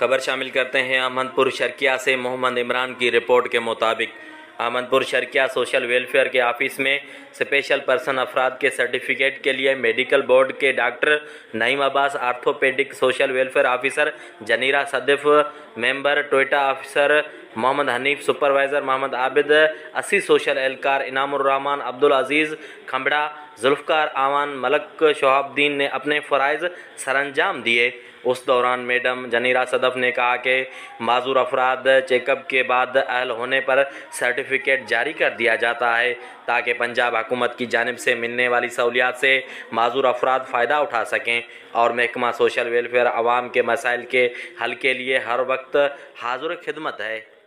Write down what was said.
खबर शामिल करते हैं अहमदपुर शर्किया से मोहम्मद इमरान की रिपोर्ट के मुताबिक। अहमदपुर शर्किया सोशल वेलफेयर के ऑफ़िस में स्पेशल पर्सन अफराद के सर्टिफिकेट के लिए मेडिकल बोर्ड के doctor Naeem Abbas, orthopaedic social welfare officer Janeera Sadaf, member Toyota officer Mohammad Hanif, supervisor Mohammad Abid, असी सोशल एहलकार इनामान अब्दुल अज़ीज़ खम्बड़ा जुल्फ़कार आवान मलक, शहाबुद्दीन ने अपने फ़रज़ सरंजाम दिए। उस दौरान मैडम जनीरा सदफ ने कहा कि माजूर अफराद चेकअप के बाद अहल होने पर सर्टिफिकेट जारी कर दिया जाता है, ताकि पंजाब हुकूमत की जानब से मिलने वाली सहूलियात से माजूर अफराद फ़ायदा उठा सकें। और महकमा सोशल वेलफेयर आवाम के मसाइल के हल के लिए हर वक्त हाजुर खिदमत है।